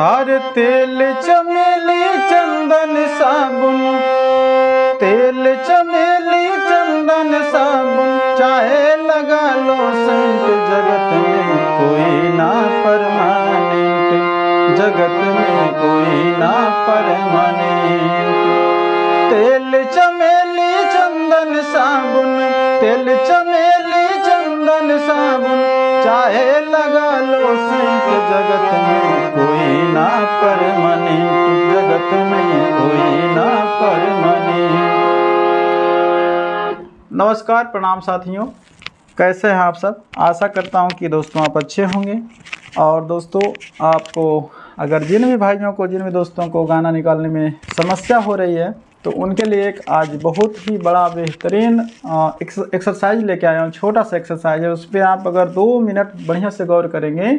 हर तेल चमेली चंदन साबुन। तेल चमेली चंदन साबुन। चाहे लगा लो संत जगत में कोई ना परमानेंट जगत में कोई ना परमानेंट लगा जगत में कोई ना जगत में कोई ना नमस्कार प्रणाम साथियों, कैसे हैं आप सब? आशा करता हूँ कि दोस्तों आप अच्छे होंगे। और दोस्तों, आपको, अगर जिन भी भाइयों को, जिन भी दोस्तों को गाना निकालने में समस्या हो रही है तो उनके लिए एक आज बहुत ही बड़ा बेहतरीन एक्सरसाइज लेके आया हूँ। छोटा सा एक्सरसाइज है, उस पर आप अगर दो मिनट बढ़िया से गौर करेंगे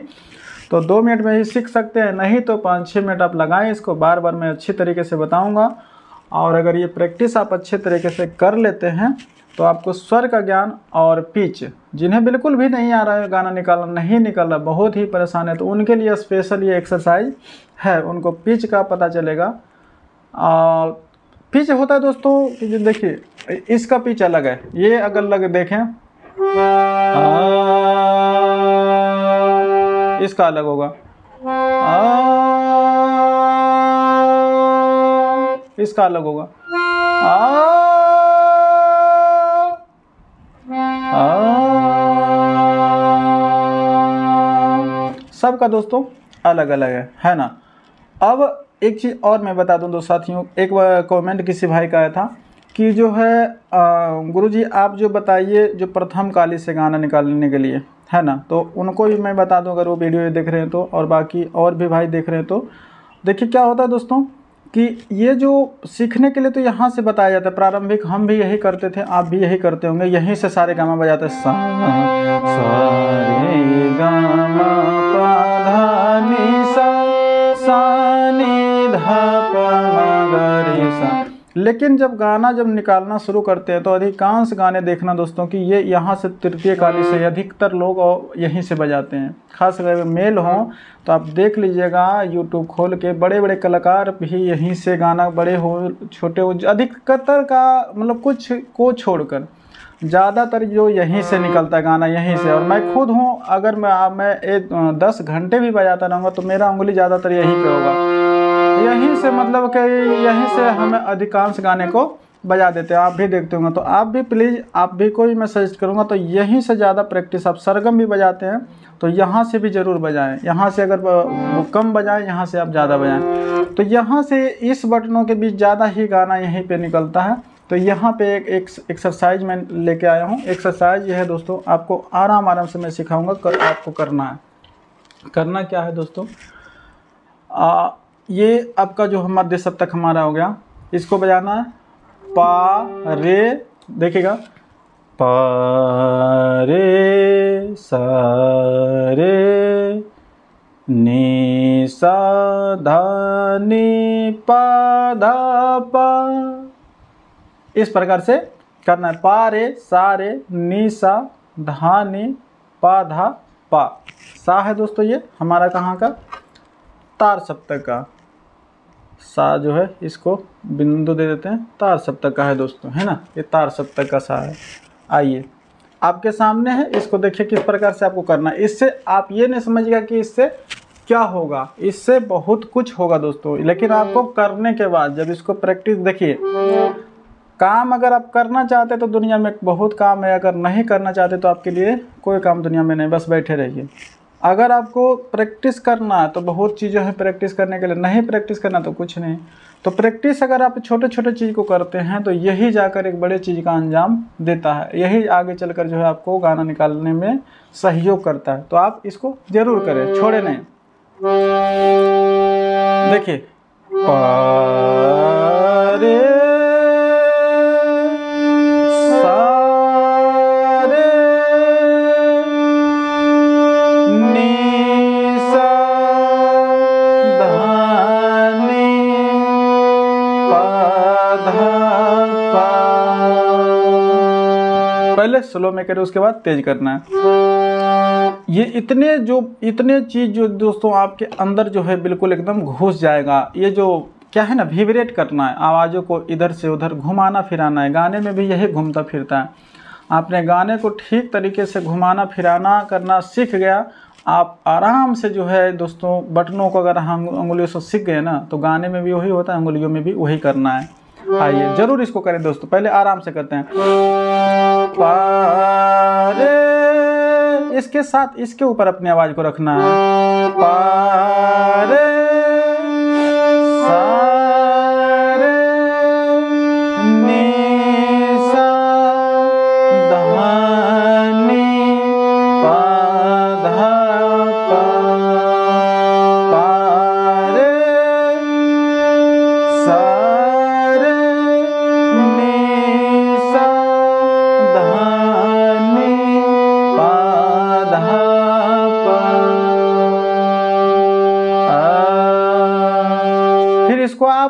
तो दो मिनट में ही सीख सकते हैं। नहीं तो पाँच छः मिनट आप लगाएँ, इसको बार बार मैं अच्छी तरीके से बताऊँगा। और अगर ये प्रैक्टिस आप अच्छे तरीके से कर लेते हैं तो आपको स्वर का ज्ञान और पिच जिन्हें बिल्कुल भी नहीं आ रहा है, गाना निकालना, नहीं निकल रहा बहुत ही परेशान है। तो उनके लिए स्पेशल ये एक्सरसाइज है, उनको पिच का पता चलेगा। और पिच होता है दोस्तों देखिए इसका पिच अलग है। ये अगर लग देखें। इसका अलग होगा। इसका अलग होगा। सबका दोस्तों अलग अलग है है ना? अब एक चीज़ और मैं बता दूँ दो साथियों, एक कमेंट किसी भाई का आया था कि जो है गुरुजी आप जो बताइए जो प्रथम काली से गाना निकालने के लिए, है ना तो उनको भी मैं बता दूँ, अगर वो वीडियो देख रहे हैं तो और बाकी और भी भाई देख रहे हैं तो देखिए, क्या होता है दोस्तों कि ये जो सीखने के लिए तो यहाँ से बताया जाता है, प्रारंभिक हम भी यही करते थे, आप भी यही करते होंगे, यहीं से सारे गामा बजाते हैं। सारे गामा लेकिन जब गाना जब निकालना शुरू करते हैं तो अधिकांश गाने देखना दोस्तों कि ये यहाँ से तृतीय काली से अधिकतर लोग और यहीं से बजाते हैं। खास अगर मेल हो तो आप देख लीजिएगा यूट्यूब खोल के बड़े बड़े कलाकार भी यहीं से गाना बड़े हो छोटे हो अधिकतर का मतलब कुछ को छोड़कर। ज़्यादातर जो यहीं से निकलता है गाना यहीं से। और मैं खुद हूँ अगर मैं मैं एक दस घंटे भी बजाता रहूँगा तो मेरा उंगली ज़्यादातर यहीं पे होगा। यहीं से मतलब कि यहीं से हमें अधिकांश गाने को बजा देते हैं। आप भी देखते होंगे। तो आप भी प्लीज़ आप भी कोई मैं सजेस्ट करूँगा तो यहीं से ज़्यादा प्रैक्टिस आप सरगम भी बजाते हैं। तो यहाँ से भी ज़रूर बजाएँ। यहाँ से अगर कम बजाएँ, यहाँ से आप ज़्यादा बजाएँ। तो यहाँ से इस बटनों के बीच ज़्यादा ही गाना यहीं पे निकलता है। तो यहाँ पे एक एक एक्सरसाइज मैं लेके आया हूँ। एक्सरसाइज ये है दोस्तों, आपको आराम आराम से मैं सिखाऊँगा, कर, आपको करना है। करना क्या है दोस्तों? ये आपका जो हम मध्य सप्तक हमारा हो गया, इसको बजाना है, पा, रे, देखिएगा। पा, रे, सा, रे, नी, सा, धा, नी, पा, धा, पा। इस प्रकार से करना है, पा, रे, सा, रे, नी, सा, धा, नी, पा, धा, पा। सा है दोस्तों ये, हमारा कहाँ का? तार सप्तक का। सा जो है, इसको बिंदु दे देते हैं। तार सप्तक का है दोस्तों, है ना? ये तार सप्तक का सा है। आइए। आपके सामने है, इसको देखिए किस प्रकार से आपको करना है। इससे आप ये नहीं समझिएगा कि इससे क्या होगा। इससे बहुत कुछ होगा दोस्तों, लेकिन आपको करने के बाद जब इसको प्रैक्टिस देखिए। काम अगर आप करना चाहते तो दुनिया में बहुत काम है, अगर नहीं करना चाहते तो आपके लिए कोई काम दुनिया में नहीं, बस बैठे रहिए। अगर आपको प्रैक्टिस करना है तो बहुत चीज़ें हैं प्रैक्टिस करने के लिए। नहीं प्रैक्टिस करना तो कुछ नहीं। तो प्रैक्टिस अगर आप छोटे छोटे चीज़ को करते हैं तो यही जाकर एक बड़े चीज़ का अंजाम देता है। यही आगे चलकर जो है आपको गाना निकालने में सहयोग करता है। तो आप इसको ज़रूर करें, छोड़े नहीं। देखिए। पहले स्लो में करें, उसके बाद तेज करना है। ये इतने जो, इतने चीज़ जो दोस्तों आपके अंदर जो है बिल्कुल एकदम घुस जाएगा। ये जो क्या है ना विब्रेट करना है। आवाज़ों को इधर से उधर घुमाना फिराना है। गाने में भी यही घूमता फिरता है। आपने गाने को ठीक तरीके से घुमाना फिराना करना सीख गया। आप आराम से जो है दोस्तों, बटनों को अगर हम, उंगलियों से सीख गए ना तो गाने में भी वही होता है, उंगलियों में भी वही करना है। आइए, ज़रूर इसको करें दोस्तों, पहले आराम से करते हैं। पारे इसके साथ इसके ऊपर अपनी आवाज़ को रखना है। पारे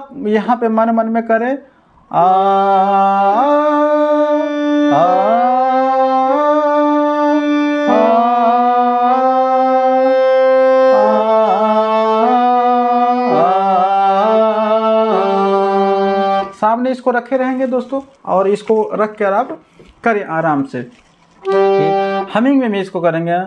आप यहाँ पे मन मन में करें आ सामने इसको रखे रहेंगे दोस्तों और इसको रख कर आप करें आराम से हमिंग में भी इसको करेंगे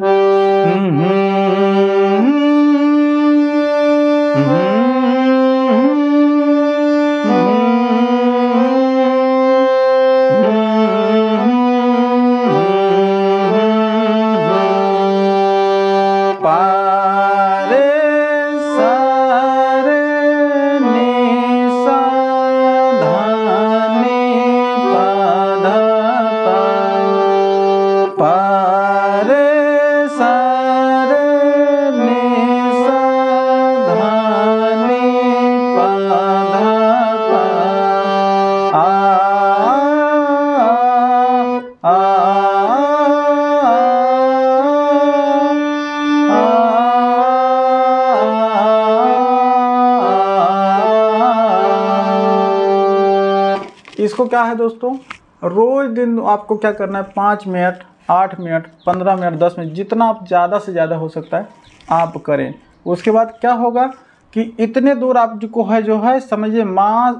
इसको क्या है दोस्तों? रोज दिन आपको क्या करना है? पाँच मिनट आठ मिनट पंद्रह मिनट दस मिनट जितना आप ज़्यादा से ज़्यादा हो सकता है आप करें। उसके बाद क्या होगा कि इतने दूर आपको है जो है समझिए माँ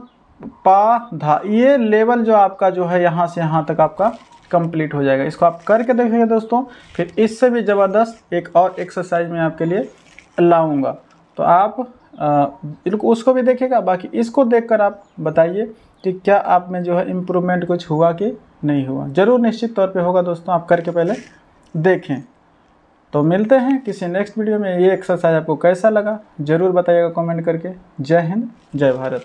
पा धा ये लेवल जो आपका जो है यहाँ से यहाँ तक आपका कंप्लीट हो जाएगा। इसको आप करके देखेंगे दोस्तों फिर इससे भी ज़बरदस्त एक और एक्सरसाइज मैं आपके लिए लाऊँगा। तो आप आ, उसको भी देखेगा बाकी इसको देखकर आप बताइए कि क्या आप में जो है इम्प्रूवमेंट कुछ हुआ कि नहीं हुआ? ज़रूर निश्चित तौर पे होगा दोस्तों, आप करके पहले देखें। तो मिलते हैं किसी नेक्स्ट वीडियो में। ये एक्सरसाइज आपको कैसा लगा, ज़रूर बताइएगा कमेंट करके। जय हिंद, जय भारत।